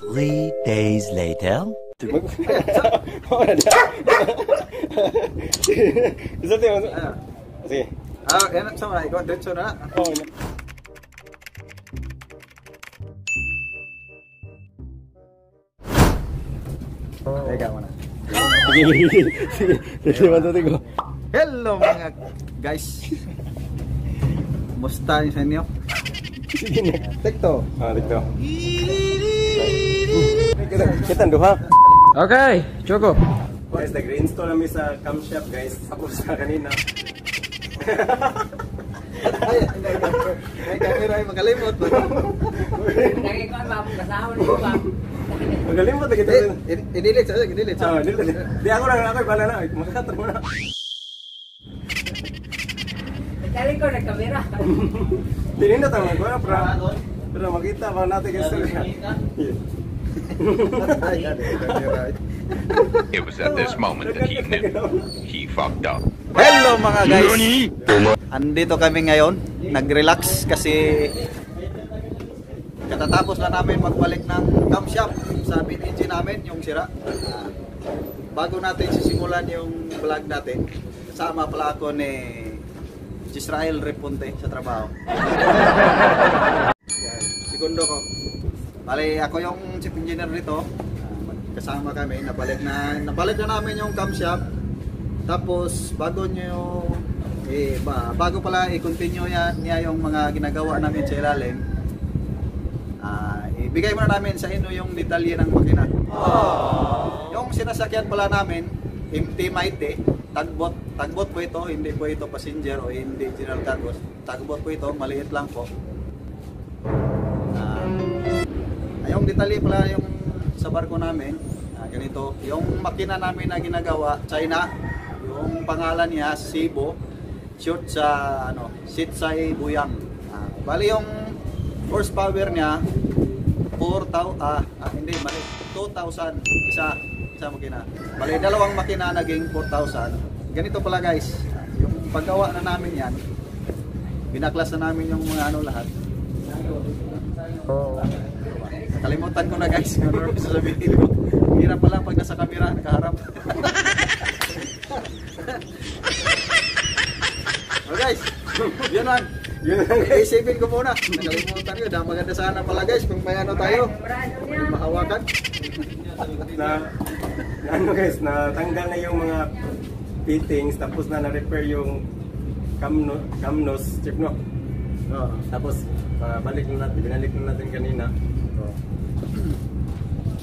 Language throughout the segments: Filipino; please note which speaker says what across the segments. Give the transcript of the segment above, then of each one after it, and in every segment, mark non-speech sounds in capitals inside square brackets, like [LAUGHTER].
Speaker 1: Three days later.
Speaker 2: Isa tayo. Sige.
Speaker 3: Ah, yan sama ikaw diretso na.
Speaker 2: Oh,
Speaker 3: Teka muna.
Speaker 2: Sige, sige. Sige, sige, matutin ko.
Speaker 3: Hello mga guys. Musta yung sa inyo?
Speaker 2: Sige na.
Speaker 3: Tekto.
Speaker 2: Ah, dito. Kita, duha.
Speaker 4: Okay, Choco.
Speaker 2: Guys, nag-reinstall kami sa camshop guys. Tapos sa kanina.
Speaker 3: Ay, ay, camera ay makalimot.
Speaker 5: Nakikita ba ako kasama ni ba?
Speaker 2: Magaling mo kita.
Speaker 3: I-delete sa, i-delete sa.
Speaker 2: Ah, dito. Di ako lang ako bala na. Makakata mo na.
Speaker 5: Dali ko na kamera.
Speaker 2: Tininda tayo ko para para makita ba natin
Speaker 3: camera. [LAUGHS]
Speaker 6: It was at this moment that he knew he fucked up.
Speaker 3: Hello mga guys. Andito kami ngayon. Nag-relax kasi katatapos na namin magbalik ng camshop sa main engine namin, yung sira. Bago natin sisimulan yung vlog natin, kasama pala ako ni Israel Reponte sa trabaho. [LAUGHS] Segundo ko. Bali, ako yung chief engineer nito. Kasama kami, nabalik na nabalik na namin yung camshop. Tapos bago nyo eh ba, bago pala i-continue niya, niya yung mga ginagawa namin sa ilalim. Ah, ibigay muna namin sa inyo yung detalye ng makina. Yung sinasakyan pala namin, MT Mighty, tagbot, tagbot po ito, hindi po ito passenger o hindi general cargo. Tagbot po ito, maliit lang po. Yung detalye pala yung sa barko namin, ah, ganito, yung makina namin na ginagawa, China, yung pangalan niya, Sibo, short sa ano, Sitsai Buyang. Ah, bali yung horsepower niya, 4,000, ah, ah, hindi, mali, 2,000, isa, isa makina. Bali, dalawang makina naging 4,000. Ganito pala guys, ah, yung paggawa na namin yan, binaklas na namin yung mga ano lahat. Kalimutan ko na guys, kung ano sasabihin ko. Hirap pala pag nasa camera, nakaharap. [LAUGHS] oh guys, yun lang.
Speaker 2: Yun lang.
Speaker 3: Isipin ko muna. Nakalimutan ko. Dahil maganda sana pala guys kung may ano tayo. May mahawakan.
Speaker 2: na, ano guys, natanggal na yung mga fittings tapos na na-repair yung camno, camnos, chip no.
Speaker 3: Oh.
Speaker 2: Tapos uh, balik na natin, binalik na natin kanina.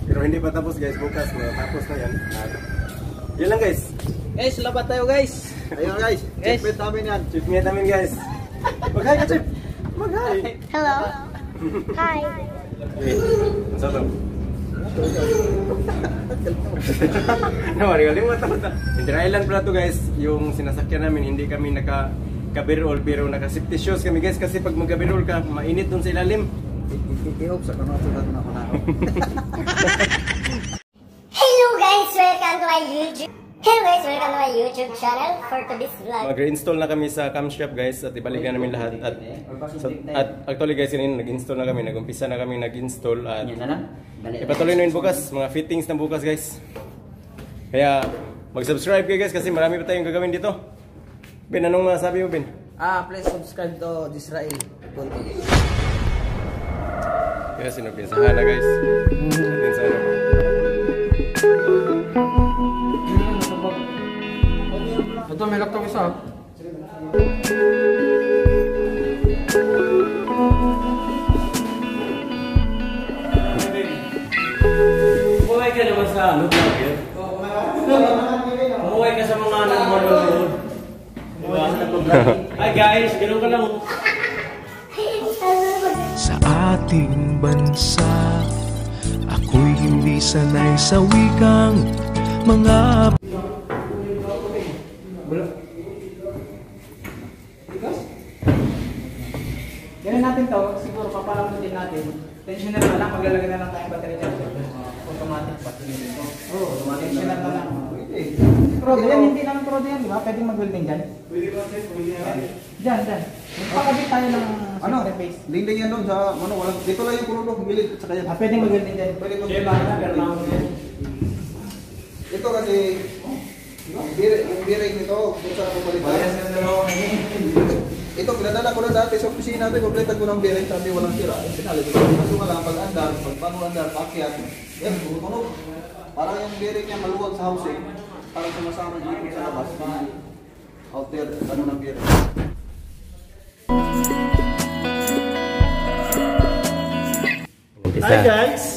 Speaker 2: Pero hindi pa tapos guys, bukas na tapos na yan. At, yun lang guys.
Speaker 3: Guys, labat tayo guys. Ayun guys,
Speaker 5: Guys.
Speaker 3: chipmate namin yan.
Speaker 2: Meet namin guys. Mag-hi ka chip! Mag-hi!
Speaker 7: Hello. Hi.
Speaker 2: Okay, sa to? Nawari, kalimutan ko ta. Inter Island pala to guys, yung sinasakyan namin, hindi kami naka kabirol pero naka safety shoes kami guys kasi pag magkabirol ka, mainit dun sa ilalim.
Speaker 3: I-hope sa kano ito na ako na. [LAUGHS]
Speaker 7: Hello guys, welcome to my YouTube. Hello guys, welcome to my YouTube channel for today's vlog.
Speaker 2: Mag-reinstall na kami sa camshop guys at ibalik na namin lahat at so, at actually guys kanina nag-install na kami, nag-umpisa na kami nag-install at
Speaker 5: Yan na lang. Dali.
Speaker 2: ipatuloy na yun bukas, mga fittings na bukas guys. Kaya mag-subscribe kayo guys kasi marami pa tayong gagawin dito. Ben, anong masabi mo Ben?
Speaker 5: Ah, please subscribe to Disrael.
Speaker 2: Kaya sinupinsahan na guys. Natin sa ano.
Speaker 4: Ito, may laptop isa.
Speaker 8: Umuwi ka naman sa ano, vlogger? Umuwi ka sa mga nanonood. Diba? Hi guys, ganoon ka lang.
Speaker 9: Sa ating bansa Ako'y hindi sanay sa wikang mga
Speaker 10: Ganun natin to, siguro papalamutin natin. Tensioner na lang, maglalagay na lang tayong battery charger. Automatic pa. Oo, oh, tensioner na lang. Prodo yan, hindi naman prodo yan, di ba? Pwedeng mag-welding dyan.
Speaker 2: Pwede ba sir? Pwede yan.
Speaker 10: Dyan, dyan. Magpakabit tayo ng
Speaker 3: Ano?
Speaker 10: base.
Speaker 3: Lingling yan doon sa, ano, walang, dito lang yung kululong, gilid, at saka yan.
Speaker 10: Ah, pwedeng mag-welding dyan.
Speaker 3: Pwede
Speaker 2: pero
Speaker 3: Ito kasi, yung bearing nito, kung saan ako balitan.
Speaker 2: na dalawa ngayon.
Speaker 3: Ito, pinadala ko na dati sa opisina natin, kompletan ko ng bearing, sabi walang tira. Pinali ko. Kaso nga lang, pag andar, pag bago andar, pakyat, yan, tumutunog. Parang yung bearing niya maluwag sa housing, parang sumasama dito sa labas, mga outer, ano ng bearing.
Speaker 2: Hi guys!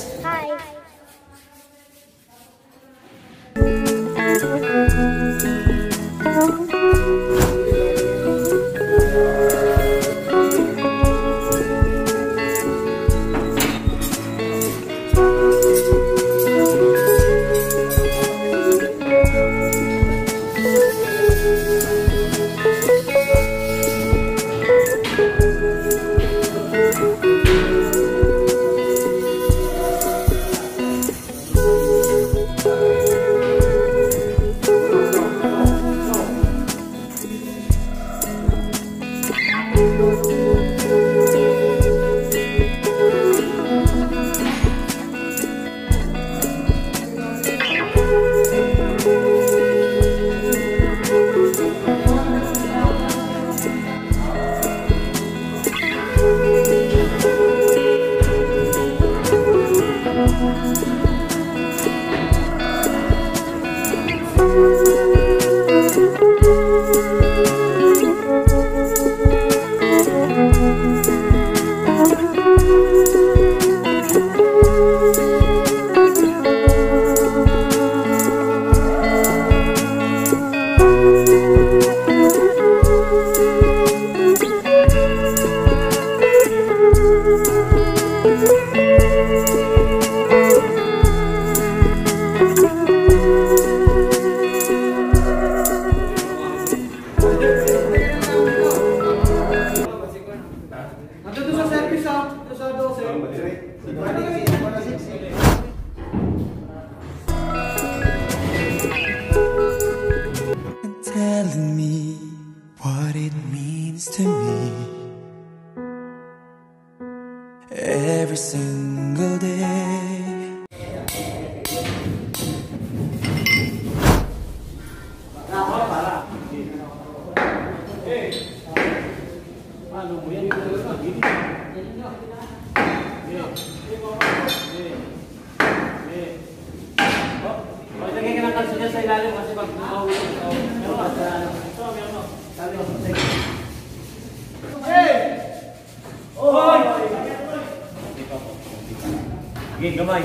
Speaker 8: Sige, gamay.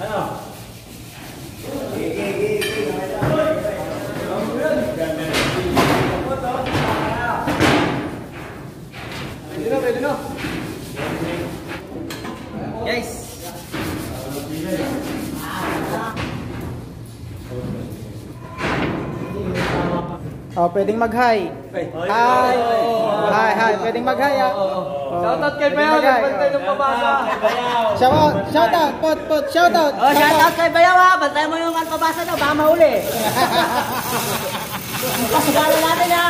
Speaker 8: Ano?
Speaker 10: Oh, pwedeng mag-hi. Hi. Hi, hi. Pwedeng mag-hi ah.
Speaker 8: Shoutout kay Bayaw, nagbantay ng pabasa.
Speaker 10: Shout out, shout out, pot, pot, shout out.
Speaker 5: Oh, shout out kay Bayaw ha. Bantay mo yung alpabasa daw, baka mahuli. [LAUGHS] Pasigala natin ha.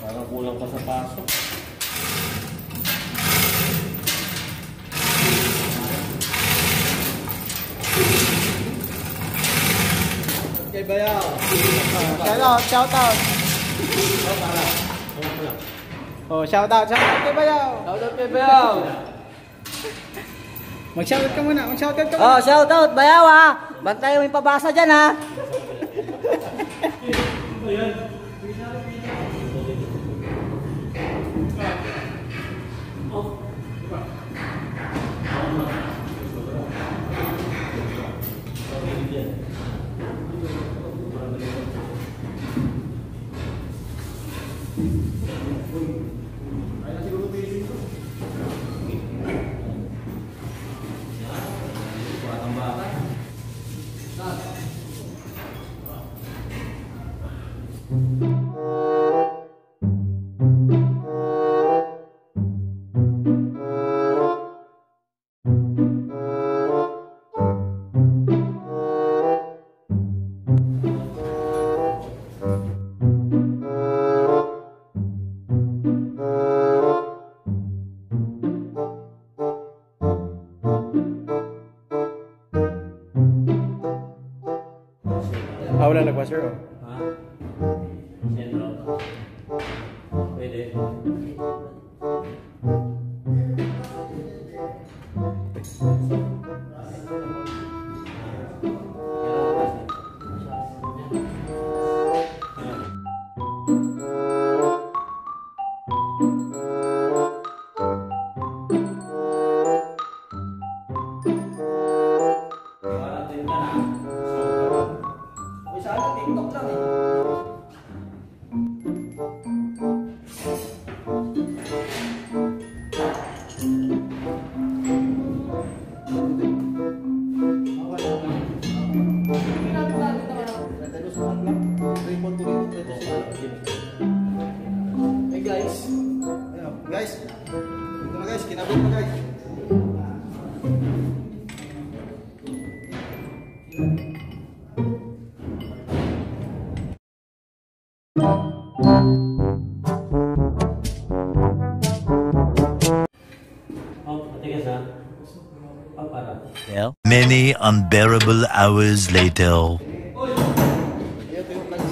Speaker 8: Parang kulang pa sa pasok.
Speaker 3: Bayaw.
Speaker 10: Shout out, shout out. Oh, shout out, shout out kay Bayaw.
Speaker 8: Kay Bayaw.
Speaker 10: Mag-shout out ka muna, mag-shout out ka
Speaker 5: Oh,
Speaker 10: muna.
Speaker 5: shout out Bayaw ha. Bantay mo yung pabasa dyan ha.
Speaker 8: Ano
Speaker 3: guys. Ito na guys, kinabit na guys.
Speaker 8: Oh, matigas ha? Oh, para.
Speaker 1: Many unbearable hours later.
Speaker 3: Ito yung guys.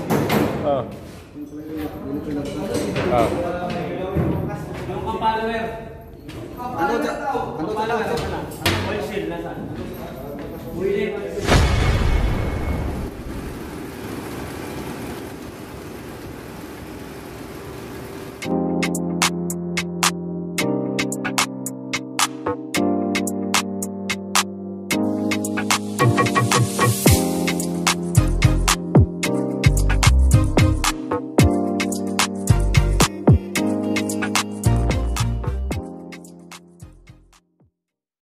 Speaker 2: Ah. Ah.